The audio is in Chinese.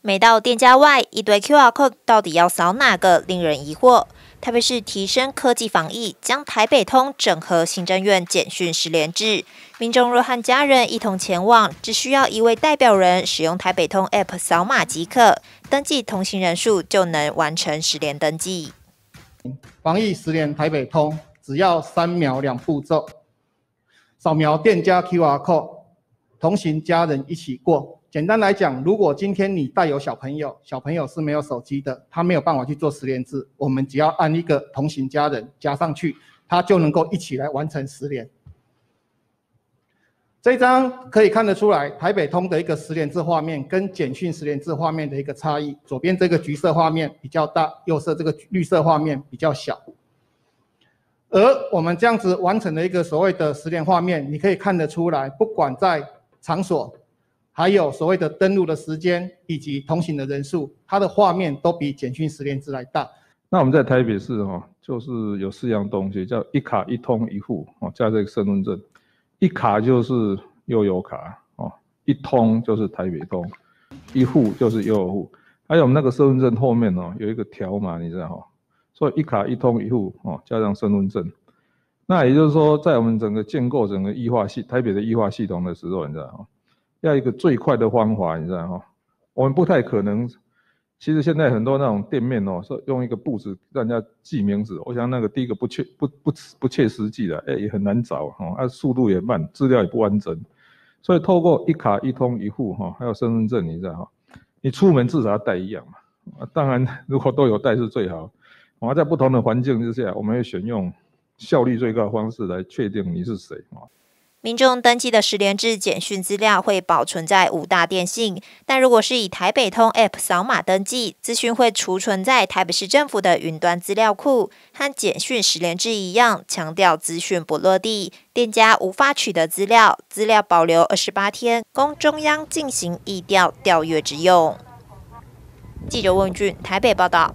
每到店家外，一堆 QR code 到底要扫哪个，令人疑惑。特别是提升科技防疫，将台北通整合行政院简讯十连制，民众若和家人一同前往，只需要一位代表人使用台北通 App 扫码即可，登记同行人数就能完成十连登记。防疫十连台北通，只要三秒两步骤，扫描店家 QR code，同行家人一起过。简单来讲，如果今天你带有小朋友，小朋友是没有手机的，他没有办法去做十连制，我们只要按一个同行家人加上去，他就能够一起来完成十连。这张可以看得出来，台北通的一个十连制画面跟简讯十连制画面的一个差异。左边这个橘色画面比较大，右色这个绿色画面比较小。而我们这样子完成的一个所谓的十连画面，你可以看得出来，不管在场所。还有所谓的登录的时间以及通行的人数，它的画面都比简讯十连制来大。那我们在台北市哈，就是有四样东西，叫一卡一通一户哦，加这个身份证。一卡就是悠游卡哦，一通就是台北通，一户就是悠游户。还有我们那个身份证后面哦，有一个条码，你知道哈？所以一卡一通一户哦，加上身份证。那也就是说，在我们整个建构整个医化系台北的医化系统的时候，你知道哈？要一个最快的方法，你知道哈？我们不太可能。其实现在很多那种店面哦，说用一个布子让人家记名字，我想那个第一个不切不不不切实际的，哎，也很难找哈，啊，速度也慢，资料也不完整。所以透过一卡一通一户哈，还有身份证，你知道哈？你出门至少要带一样嘛。啊，当然 如果都有带是最好。我们在不同的环境之下，我们会选用效率最高的方式来确定你是谁啊。民众登记的十连制简讯资料会保存在五大电信，但如果是以台北通 App 扫码登记，资讯会储存在台北市政府的云端资料库，和简讯十连制一样，强调资讯不落地，店家无法取得资料，资料保留二十八天，供中央进行疫调调阅之用。记者问俊台北报道。